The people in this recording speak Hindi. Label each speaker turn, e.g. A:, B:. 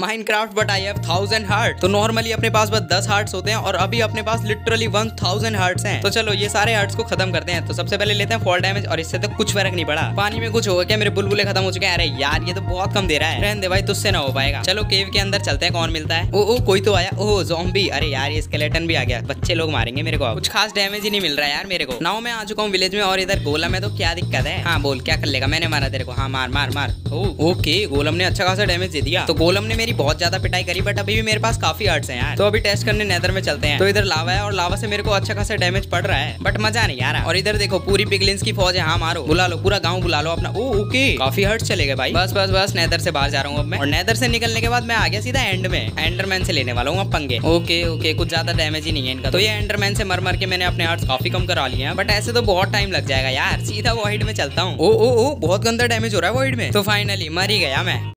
A: Minecraft but I have thousand heart तो नॉर्मली अपने पास बस दस हार्ट्स होते हैं और अभी अपने पास लिटरली वन थाउज़ेंड हार्ट्स हैं। तो चलो, ये सारे हार्ट्स को खत्म करते हैं। तो सबसे पहले लेते हैं फॉल डैमेज और इससे तो कुछ फ़र्क नहीं पड़ा। पानी में कुछ होगा क्या मेरे बुलबुले खत्म हो चुके हैं। अरे यार, ये तो बहुत कम दे रहा है। रहने दे भाई, तुझसे ना हो पाएगा। चलो केव के अंदर चलते हैं, कौन मिलता है? ओ ओ, कोई तो आया। ओह जोम्बी अरे यार, ये स्केलेटन भी आ गया। बच्चे लोग मारेंगे मेरे को कुछ खास डैमेज ही नहीं मिल रहा है यार मेरे को। नाव में आ चुका हूँ विलेज में और इधर गोलम है तो क्या दिक्कत है? हाँ बोल, क्या कर लेगा? मैंने मारा तेरे को। हाँ मार मार मार। ओके गोलम ने अच्छा खासा डैमेज दे दिया। तो गोलम ने मेरी बहुत ज़्यादा पिटाई करी बट अभी भी मेरे पास काफ़ी आर्ट्स हैं यार। तो अभी टेस्ट करने नेदर में चलते हैं। तो इधर लावा है और लावा से मेरे को अच्छा खासा डैमेज पड़ रहा है बट मज़ा नहीं आ रहा। और इधर देखो, पूरी पिगलिंस की फौज है हाँ मारो। बुला लो, पूरा गाँव बुला लो अपना। ओके काफ़ी हर्ट चले गए भाई। बस बस बस नेदर से बाहर जा रहा हूँ अब मैं। और नेदर से निकलने के बाद मैं आ गया सीधा एंड में। एंडरमैन से लेने वाला हूँ अब पंगे। ओके ओके कुछ ज़्यादा डैमेज ही नहीं है इनका तो। ये एंडरमैन से मर मर के मैंने अपने आर्ट्स काफ़ी कम करा हैं बट ऐसे तो बहुत टाइम लग जाएगा यार। सीधा वॉइड में चलता हूँ। ओ ओ ओ बहुत गंदा डैमेज हो रहा है वॉइड में। तो फाइनली मर ही गया मैं।